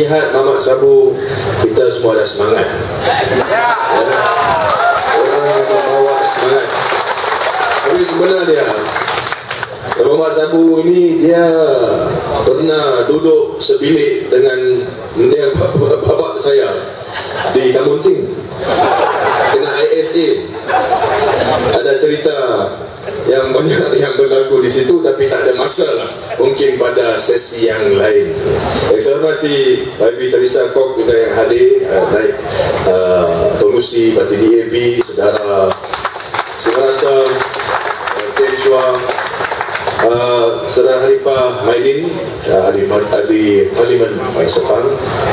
lihat Mamat Sabu kita semua ada semangat. Ya. orang yang membawa semangat. Tapi sebenarnya Mamat Sabu ini dia pernah duduk sebilik dengan dia bapak saya di Kamunting. Kena ISA ada cerita yang banyak yang berlaku di situ tapi tak ada masalah mungkin pada sesi yang lain. Saya hormati Ibu Teresa Kok juga yang hadir uh, naik uh, pengusi parti DAP saudara. Singrasa uh, Ten Chua Uh, Saudara Haripah Maidin uh, ahli, ahli Parlimen Mai Sepang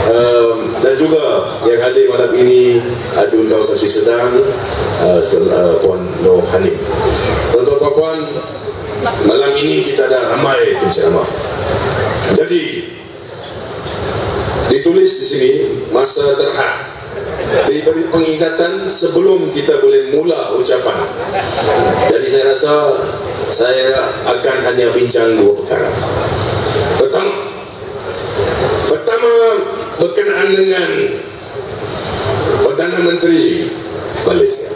uh, dan juga yang hadir malam ini Adun Kawasan Sri Sedang uh, uh, Puan Noh Hanim. Tuan-tuan puan malam ini kita ada ramai penceramah jadi ditulis di sini masa terhad. Diberi pengingatan sebelum kita boleh mula ucapan. Jadi saya rasa saya akan hanya bincang dua perkara. Pertama, pertama berkenaan dengan Perdana Menteri Malaysia.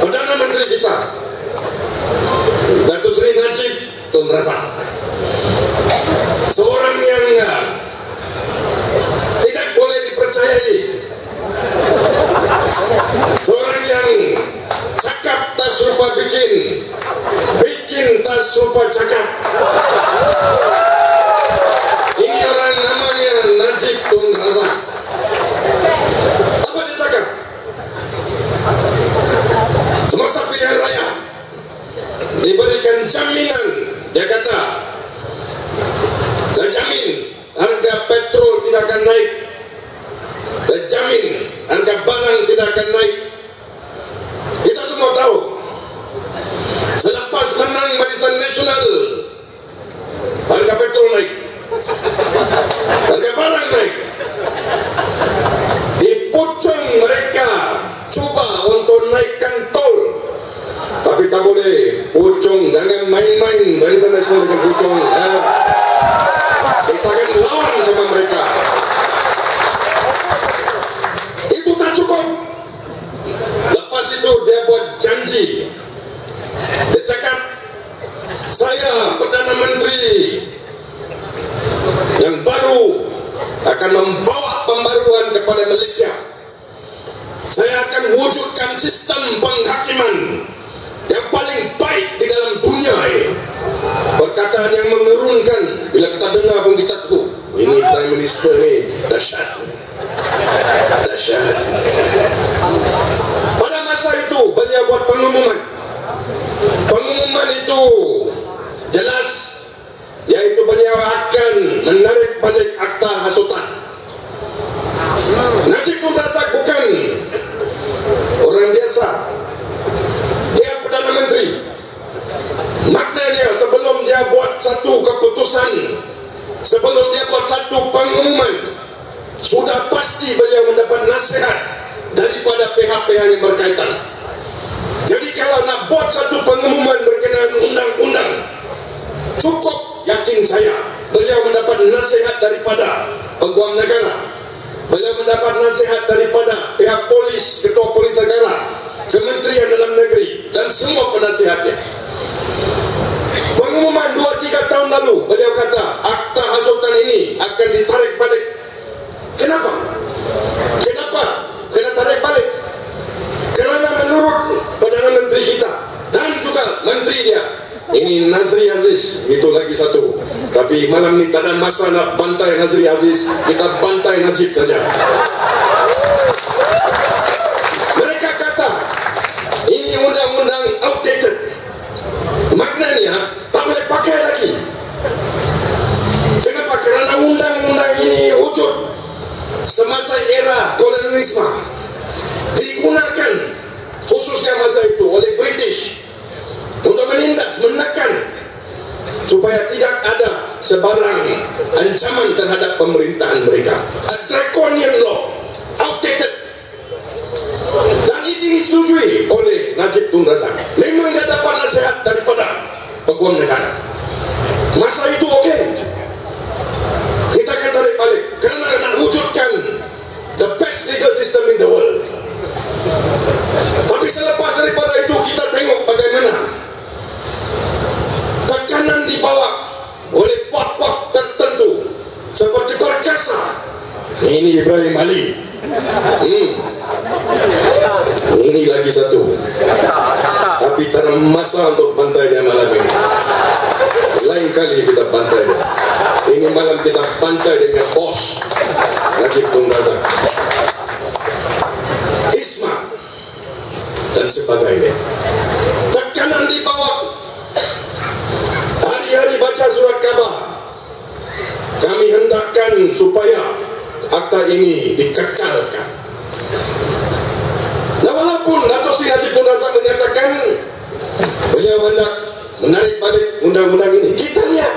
Perdana Menteri kita, Datuk Seri Najib Tun Razak, seorang yang tidak boleh dipercayai, seorang yang cakap tak serupa bikin bikin tak serupa cakap ini orang namanya Najib Tun Razak apa dia cakap semasa pilihan raya diberikan jaminan dia kata saya jamin harga petrol tidak akan naik. Saya jamin harga barang tidak akan naik. Kita semua tahu selepas menang barisan nasional harga petrol naik. Harga barang naik boleh. Pucung jangan main-main. Barisan nasional dengan pucung ya. kita akan lawan sama mereka. Itu tak cukup. Lepas itu dia buat janji. Dia cakap saya Perdana Menteri yang baru akan membawa pembaruan kepada Malaysia. Saya akan wujudkan sistem penghakiman yang paling baik di dalam dunia ini. Perkataan yang mengerunkan. Bila kita dengar pun kita tahu ini Prime Minister ni dahsyat. Dahsyat. Pada masa itu beliau buat pengumuman. Pengumuman itu jelas. Yaitu beliau akan menarik balik akta hasutan. Najib Tun Razak bukan orang biasa dia Perdana Menteri maknanya sebelum dia buat satu keputusan sebelum dia buat satu pengumuman sudah pasti beliau mendapat nasihat daripada pihak-pihak yang berkaitan. Jadi kalau nak buat satu pengumuman berkenaan undang-undang cukup yakin saya beliau mendapat nasihat daripada peguam negara. Beliau mendapat nasihat daripada pihak polis ketua polis negara kementerian dalam negeri dan semua penasihatnya pengumuman 2-3 tahun lalu beliau kata akta hasutan ini akan ditarik balik kenapa? kenapa? kena tarik balik kerana menurut Perdana Menteri kita dan juga Menteri dia ini Nazri Aziz itu lagi satu tapi malam ni tak ada masa nak bantai Nazri Aziz kita bantai Najib saja mereka kata ini undang-undang outdated maknanya tak boleh pakai lagi. Kenapa? kerana undang-undang ini wujud semasa era kolonialisme digunakan khususnya masa itu oleh British untuk menindas, menekan supaya tidak ada sebarang ancaman terhadap pemerintahan mereka. A draconian law outdated. Dan itu disetujui oleh Najib Tun Razak. Memang dia dapat nasihat daripada peguam negara masa itu okey. Kita akan tarik balik kerana nak wujudkan the best legal system in the world. Tapi selepas daripada itu kita tengok bagaimana tekanan dibawa oleh pot-pot tertentu seperti perkasa. Ini Ibrahim Ali hmm. ini lagi satu tapi masa untuk bantai dia malam ini. Lain kali kita bantai dia. Ini malam kita bantai dengan bos Najib Tun Razak Isma dan sebagainya. Tekanan di bawah hari-hari baca surat kabar kami hendakkan supaya akta ini dikekalkan walaupun Dato' Sri Najib Tun Razak menyatakan hendak menarik balik undang-undang ini. Kita lihat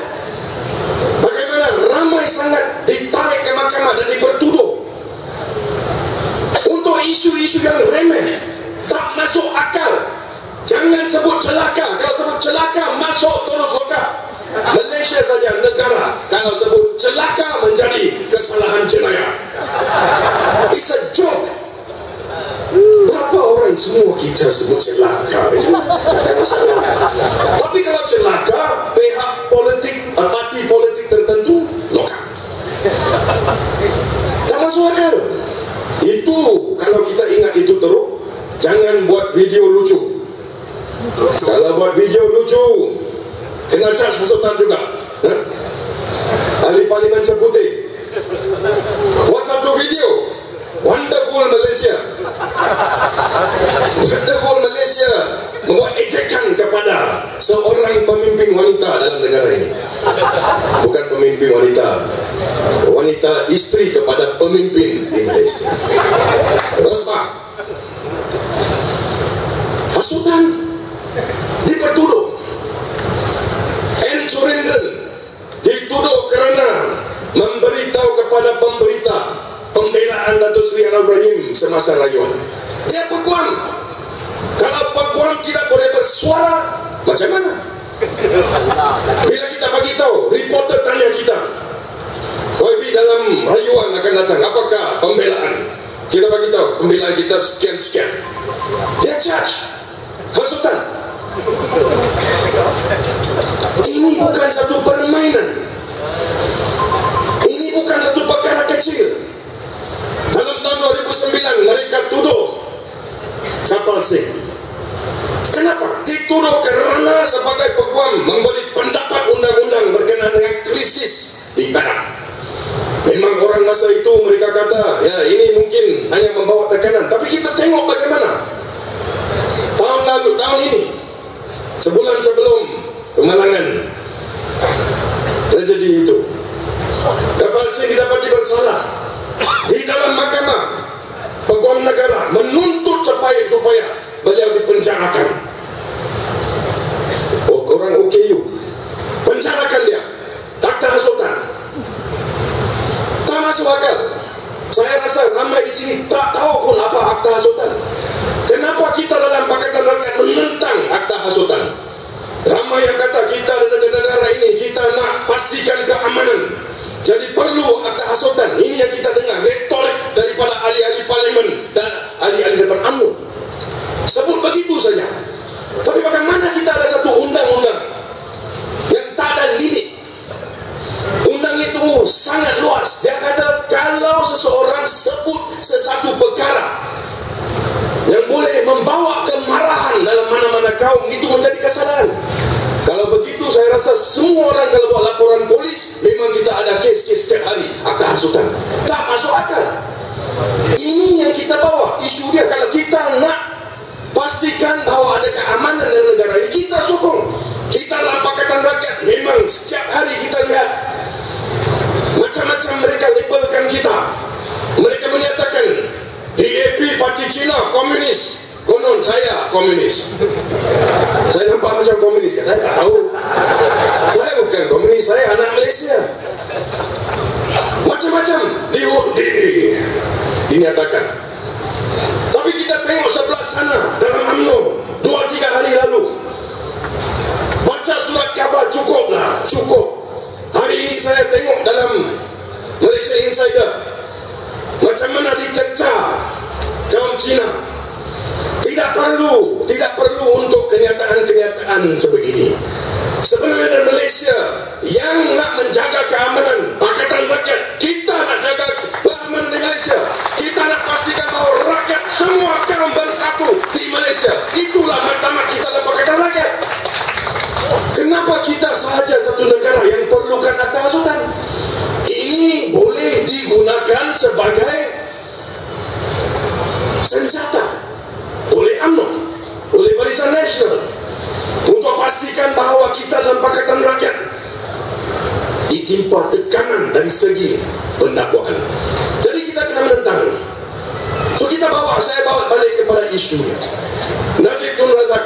bagaimana ramai sangat ditarik ke mahkamah dan dipertuduh untuk isu-isu yang remeh tak masuk akal. Jangan sebut celaka. Kalau sebut celaka masuk terus loka Malaysia saja negara kalau sebut celaka menjadi kesalahan jenayah. It's a joke. Berapa semua. Kita sebut celaka tapi kalau celaka pihak politik parti politik tertentu loka tak masuk akal. Itu kalau kita ingat itu terus jangan buat video lucu. Kalau buat video lucu kena cas peserta juga. Ha? ahli parlimen seputih. Buat satu video. Wonderful Malaysia wonderful Malaysia membuat ejekan kepada seorang pemimpin wanita dalam negara ini. Bukan pemimpin wanita. Wanita isteri kepada pemimpin di Malaysia. Rosbah. Hasutan dipertuduh N. Surendran dituduh kerana memberitahu kepada pemberita pembelaan Datuk Seri Anwar Ibrahim semasa rayuan dia peguam kalau peguam tidak boleh bersuara macam mana? Bila kita bagi tahu reporter tanya kita. Koibi dalam rayuan akan datang apakah pembelaan? Kita bagi tahu pembelaan kita sekian-sekian. Dia charge. Hasutan ini bukan satu permainan. Ini bukan satu perkara kecil 2009 mereka tuduh. Kapal sing kenapa? dituduh kerana sebagai peguam memberi pendapat undang-undang berkenaan dengan krisis di Perak memang orang masa itu mereka kata ya ini mungkin hanya membawa tekanan. Tapi kita tengok bagaimana. Tahun lalu, tahun ini sebulan sebelum kemalangan tragedi itu kapal sing didapati bersalah di dalam mahkamah negara menuntut supaya supaya beliau dipenjarakan orang OKU. Penjarakan dia. Tak hasutan. Tak masuk akal. Saya rasa ramai di sini tak tahu pun apa akta hasutan. Kenapa kita dalam Pakatan Rakyat menentang akta hasutan? Ramai yang kata kita dalam negara ini kita nak pastikan keamanan jadi perlu akta hasutan ini yang kita dengar. Retorik daripada ahli-ahli parlimen dan ahli-ahli daripada UMNO sebut begitu saja. Tapi bagaimana kita ada satu undang-undang yang tak ada limit? Undang itu sangat luas. Dia kata kalau seseorang sebut sesuatu perkara yang boleh membawa kemarahan dalam mana-mana kaum itu menjadi kesalahan begitu saya rasa semua orang kalau buat laporan polis memang kita ada kes-kes setiap hari akta hasutan. Tak masuk akal. Ini yang kita bawa. Isu dia kalau kita nak pastikan bahawa ada keamanan dalam negara ini kita sokong. Kita dalam Pakatan Rakyat memang setiap hari kita lihat macam-macam mereka labelkan kita. Mereka menyatakan PAP Parti Cina komunis Konon saya komunis. Saya nampak macam komunis kan? Saya tak tahu. Saya bukan komunis, saya anak Malaysia. Macam-macam di dinyatakan. Tapi kita tengok sebelah sana dalam UMNO dua tiga hari lalu. Baca surat khabar cukuplah, cukup. Hari ini saya tengok dalam Malaysia Insider macam mana dicerca kaum Cina perlu tidak perlu untuk kenyataan-kenyataan sebegini. Sebenarnya Malaysia yang nak menjaga keamanan Pakatan Rakyat kita nak jaga keamanan di Malaysia. Kita nak pastikan bahawa rakyat semua akan bersatu di Malaysia. Itulah matlamat kita dalam Pakatan Rakyat. Kenapa kita sahaja satu negara yang perlukan atas hasutan ini boleh digunakan sebagai senjata UMNO oleh Barisan Nasional untuk pastikan bahawa kita dalam Pakatan Rakyat ditimpa tekanan dari segi pendakwaan. Jadi kita kena menentang. So kita bawa, saya bawa balik kepada isunya. Najib Tun Razak,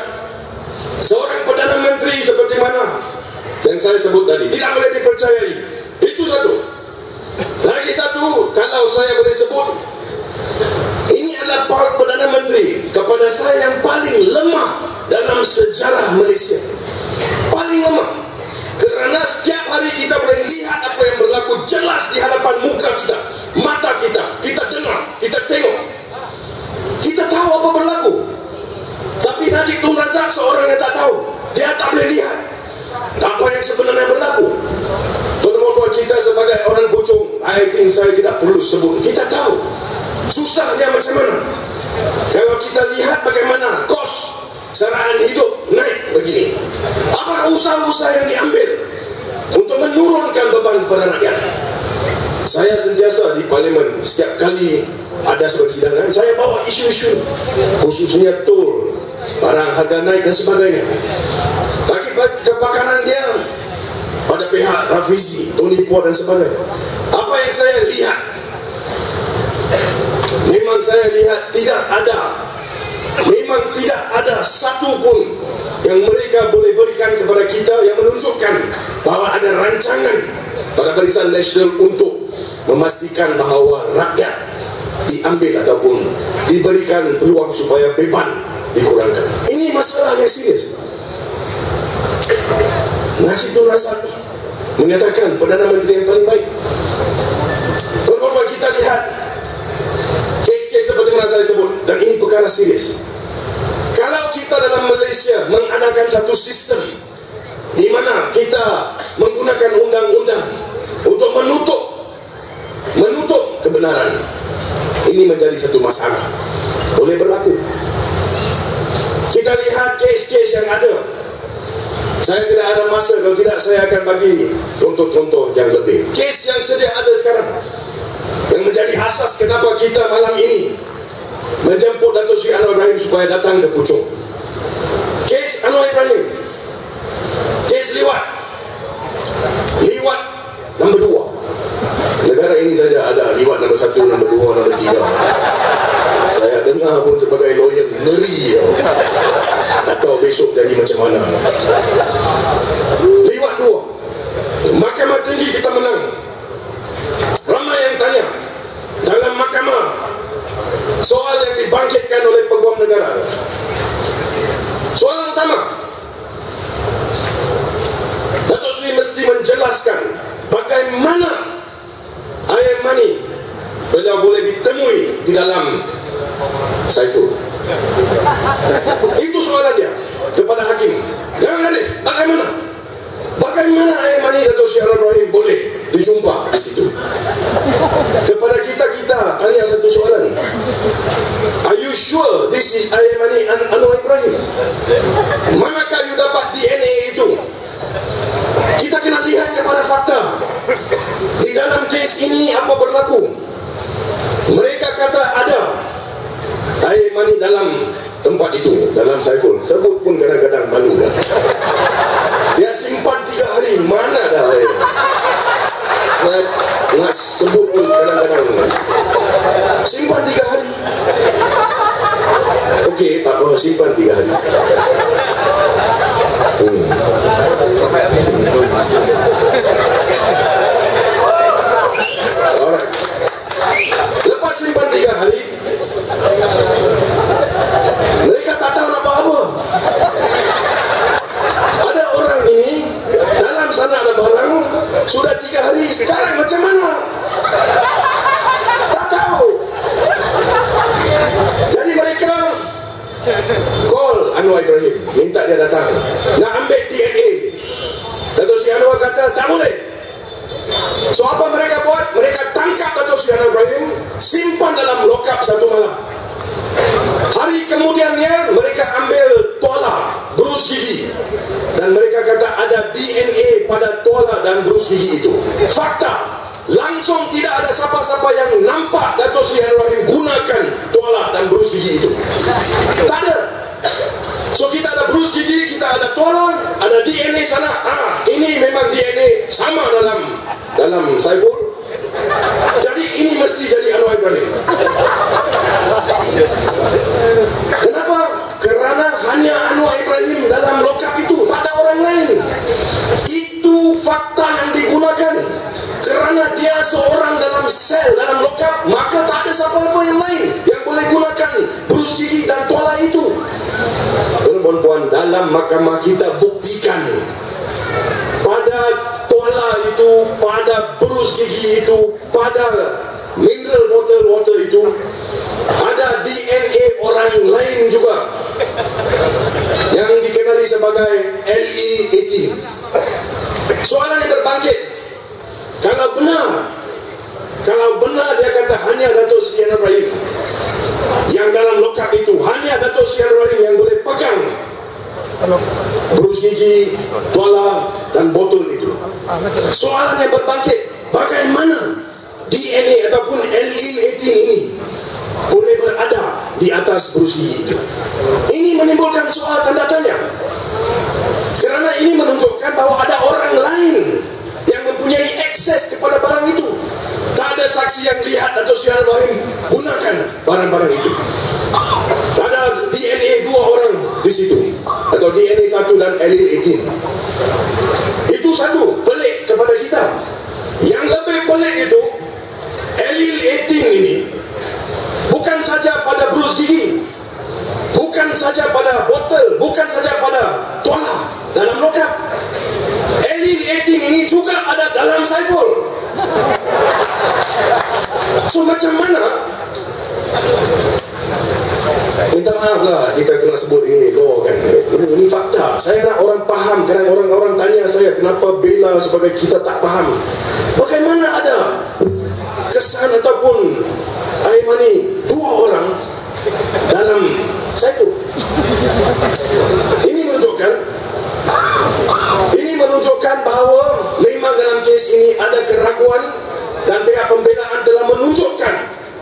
seorang Perdana Menteri seperti mana yang saya sebut tadi, tidak boleh dipercayai. Itu satu. Lagi satu, kalau saya boleh sebut, adalah Perdana Menteri kepada saya yang paling lemah dalam sejarah Malaysia. Paling lemah. Kerana setiap hari kita boleh lihat apa yang berlaku jelas di hadapan muka kita mata kita, kita dengar kita tengok. Kita tahu apa berlaku. Tapi Najib Tun Razak seorang yang tak tahu dia tak boleh lihat apa yang sebenarnya berlaku. Tuan-tuan kita sebagai orang bocong I think saya tidak perlu sebut. Kita tahu susahnya macam mana? Kalau kita lihat bagaimana kos serahan hidup naik begini apakah usaha-usaha yang diambil untuk menurunkan beban kepada rakyat? Saya sentiasa di parlimen setiap kali ada persidangan saya bawa isu-isu khususnya tol barang harga naik dan sebagainya. Akibat kebakaran dia pada pihak Rafizi, Tony Po dan sebagainya. Apa yang saya lihat memang saya lihat tidak ada memang tidak ada satu pun yang mereka boleh berikan kepada kita yang menunjukkan bahawa ada rancangan pada Barisan Nasional untuk memastikan bahawa rakyat diambil ataupun diberikan peluang supaya beban dikurangkan. Ini masalah yang serius. Najib Nur Razak menyatakan Perdana Menteri yang paling baik. Kalau kita lihat seperti mana saya sebut dan ini perkara serius. Kalau kita dalam Malaysia mengadakan satu sistem di mana kita menggunakan undang-undang untuk menutup menutup kebenaran ini menjadi satu masalah. Boleh berlaku. Kita lihat kes-kes yang ada. Saya tidak ada masa kalau tidak saya akan bagi contoh-contoh yang lebih. Kes yang sedia ada sekarang menjadi asas kenapa kita malam ini menjemput Datuk Sri Anwar Ibrahim supaya datang ke Puchong. Kes Anwar Ibrahim. Kes liwat. Liwat nombor dua. Negara ini saja ada liwat nombor satu, nombor dua, nombor tiga. Saya dengar pun sebagai lawyer ngeri. Tak tahu besok jadi macam mana. Liwat dua. Mahkamah tinggi kita menang. Ramai yang tanya. Dalam mahkamah soal yang dibangkitkan oleh peguam negara. Soal utama Datuk Sri mesti menjelaskan bagaimana air mani beliau boleh ditemui di dalam Saiful itu soalan dia kepada hakim jangan alif bagaimana bagaimana air mani Datuk Sri Al-Ibrahim boleh dijumpa di situ kepada kita kita tanya satu soalan are you sure this is air mani An Ibrahim manakah you dapat DNA itu? Kita kena lihat kepada fakta. Di dalam kes ini apa berlaku? Mereka kata ada air mani dalam tempat itu dalam Saiful. Sebut pun kadang-kadang malu kan? dia simpan tiga hari mana dah air saya nak sebut pun kadang-kadang simpan tiga hari okey tak apa simpan tiga hari hmm. lepas simpan tiga hari mereka tak tahu nak apa ada orang ini dalam sana ada barang sudah tiga hari sekarang macam mana tak tahu jadi mereka Anwar Ibrahim minta dia datang nak ambil DNA Dato' Sri Anwar kata tak boleh so apa mereka buat mereka tangkap Dato' Sri Anwar Ibrahim simpan dalam lokap satu malam. Hari kemudiannya mereka ambil tuala berus gigi. Dan mereka kata ada DNA pada tuala dan berus gigi itu. Fakta. Langsung tidak ada siapa-siapa yang nampak Dato' Sri Anwar gunakan tuala dan berus gigi itu. Tak ada. So kita ada brus gigi, kita ada tulang, ada DNA sana. Ah, ini memang DNA sama dalam dalam Saiful. Jadi ini mesti jadi Anwar Ibrahim. Kenapa? Kerana hanya Anwar Ibrahim dalam lokap itu, tak ada orang lain. Itu fakta yang digunakan. Kerana dia seorang dalam sel, dalam lokap, maka tak ada siapa-siapa yang lain yang boleh gunakan brus gigi dan tuala itu tuan-tuan dalam mahkamah kita buktikan pada tuala itu pada berus gigi itu pada mineral water water itu ada DNA orang lain juga yang dikenali sebagai LE18 soalan yang berbangkit kalau benar kalau benar dia kata hanya Datuk Seri Ibrahim yang dalam lokap itu hanya Datuk Sri Anwar yang boleh pegang berus gigi, tuala dan botol itu. Ah, Soalan yang berbangkit Bagaimana DNA ataupun LL18 ini Boleh berada di atas Bruce Lee Ini menimbulkan soal tanda tanya. Kerana ini menunjukkan bahawa ada orang lain Yang mempunyai akses kepada barang itu. Tak ada saksi yang lihat atau siaran bahim Gunakan barang-barang itu. Ada DNA dua orang di situ Atau DNA satu dan LL18 selalu pelik kepada kita. Yang lebih pelik itu Elil 18 ini bukan saja pada brus gigi bukan saja pada botol bukan saja pada tuala dalam lokap Elil 18 ini juga ada dalam saiful. So macam mana? Minta maaf lah jika kena sebut ini law kan ini, ini fakta. Saya nak orang faham Kerana orang-orang tanya saya Kenapa bela sebagai kita tak faham? Bagaimana ada Kesan ataupun Air mani Dua orang Dalam Saiful Ini menunjukkan Ini menunjukkan bahawa Memang dalam kes ini Ada keraguan dan pihak pembelaan telah menunjukkan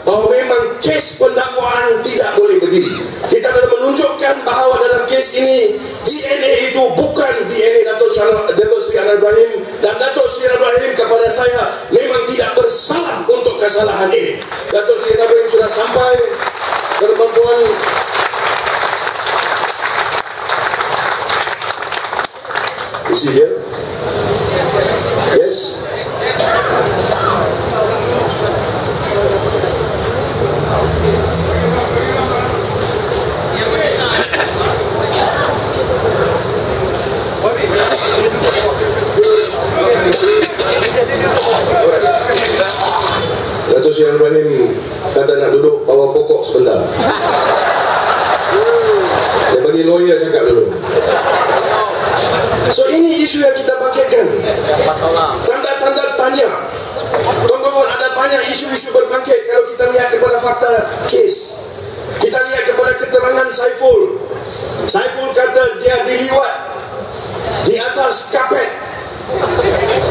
bahawa memang kes pendakwaan tidak boleh begini. Kita telah menunjukkan bahawa dalam kes ini DNA itu bukan DNA Dato' Sri Anwar Ibrahim dan Dato' Sri Anwar Ibrahim kepada saya memang tidak bersalah untuk kesalahan ini. Dato' Sri Anwar Ibrahim sudah sampai perempuan Is he here? Yes? Datuk Sri Ibrahim kata nak duduk bawa pokok sebentar. Dia bagi lawyer cakap dulu. So ini isu yang kita bangkitkan. Tanda-tanda tanya. Tuan-tuan ada banyak isu-isu berbangkit kalau kita lihat kepada fakta kes. Kita lihat kepada keterangan Saiful. Saiful kata dia diliwat di atas kapet.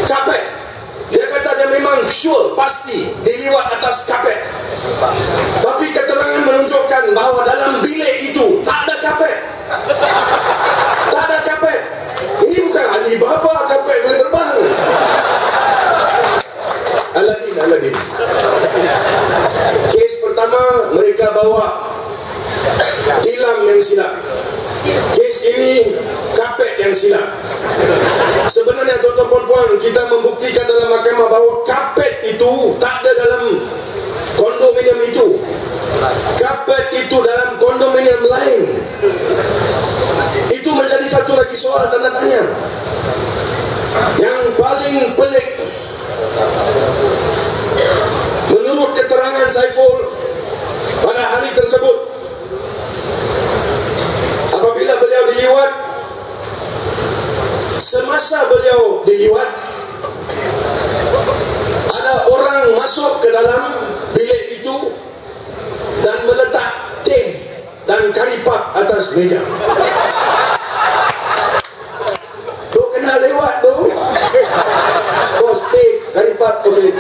Kapet. Dia kata dia memang sure, pasti diliwat atas kapet. Tapi keterangan menunjukkan bahawa dalam bilik itu tak ada kapet. Tak ada kapet. Ini bukan Alibaba kapet boleh terbang. Aladin, Aladin. Kes pertama mereka bawa tilam yang silap. Kes ini kapet yang silap. Sebenarnya tuan-tuan puan-puan kita membuktikan dalam mahkamah bahawa kapet itu tak ada dalam kondominium itu. Kapet itu dalam kondominium lain. Itu menjadi satu lagi soal tanda tanya. Yang paling pelik menurut keterangan Saiful pada hari tersebut beliau diliwat Semasa beliau diliwat Ada orang masuk ke dalam bilik itu Dan meletak teh dan karipap atas meja. Kau kena lewat tu. Bos, teh, karipap, okey.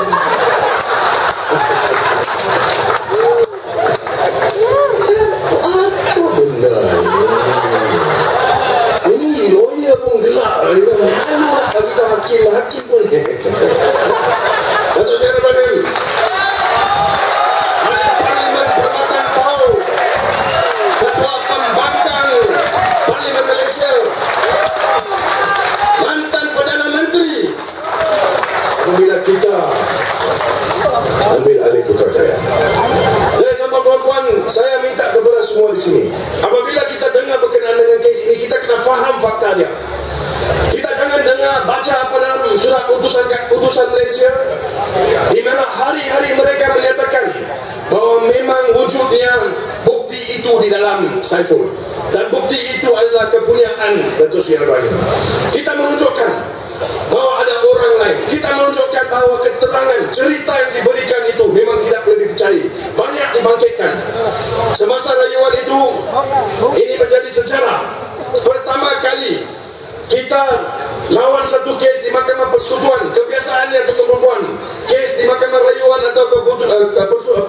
Ibrahim. Kita menunjukkan bahawa ada orang lain. Kita menunjukkan bahawa keterangan cerita yang diberikan itu memang tidak boleh dipercayai. Banyak dibangkitkan. Semasa rayuan itu ini menjadi sejarah. Pertama kali kita lawan satu kes di Mahkamah Persekutuan kebiasaannya untuk perempuan kes di Mahkamah Rayuan atau ke uh, uh,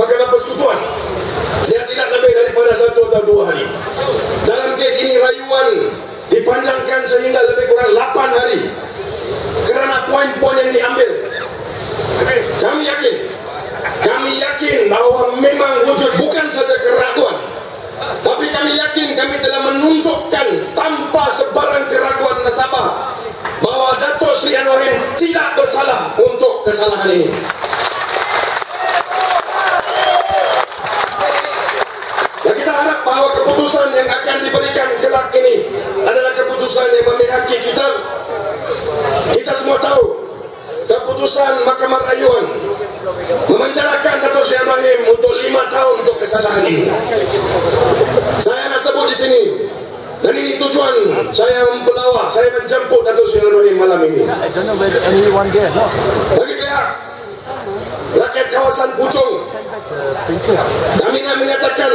Mahkamah Persekutuan dia tidak lebih daripada satu atau dua hari dalam kes ini rayuan dipanjangkan sehingga lebih kurang 8 hari. Kerana poin-poin yang diambil. Kami yakin kami yakin bahawa memang wujud bukan saja keraguan. Tapi kami yakin kami telah menunjukkan tanpa sebarang keraguan nasabah bahawa Datuk Sri Anwarin tidak bersalah untuk kesalahan ini. Saya mempelawak, saya menjemput Datuk Seri Ibrahim malam ini. Bagi pihak rakyat kawasan Puchong kami nak menyatakan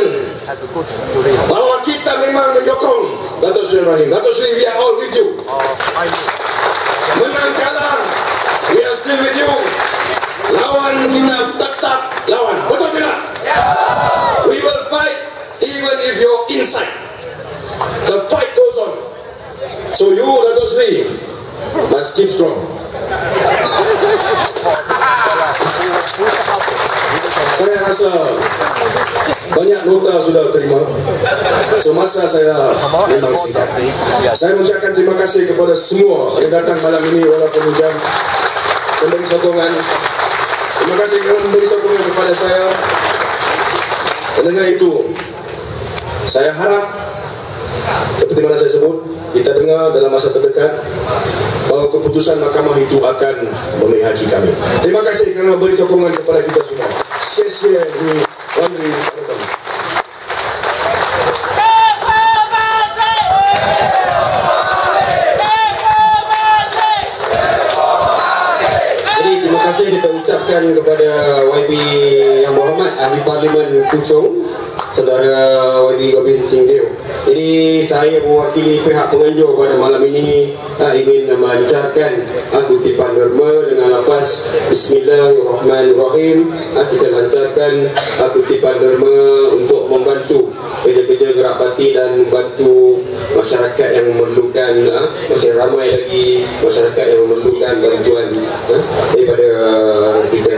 bahawa kita memang menyokong Datuk Seri Ibrahim. Datuk Seri, we are all with you. Menang kalah, we are still with you. Lawan kita tetap lawan. Betul tidak? We will fight even if you're inside. The fight goes on. So you, Datuk Seri, must keep strong. Saya rasa banyak nota sudah terima. So masa saya memang singkat. Saya mengucapkan terima kasih kepada semua yang datang malam ini walaupun hujan memberi sokongan. Terima kasih kerana memberi sokongan kepada saya. Dengan itu, saya harap seperti mana saya sebut, kita dengar dalam masa terdekat bahawa keputusan mahkamah itu akan memihaki kami. Terima kasih kerana memberi sokongan kepada kita semua. Sia-sia di Wandri Pertama. Jadi terima kasih kita ucapkan kepada YB Yang Berhormat Ahli Parlimen Puchong Saudara YB Gobin Singh Deo. Jadi saya mewakili pihak penganjur pada malam ini uh, ingin memancarkan uh, kutipan derma dengan lafaz Bismillahirrahmanirrahim. Uh, kita lancarkan uh, kutipan derma untuk membantu kerja-kerja gerak parti dan membantu masyarakat yang memerlukan uh, masih ramai lagi masyarakat yang memerlukan bantuan uh, daripada kita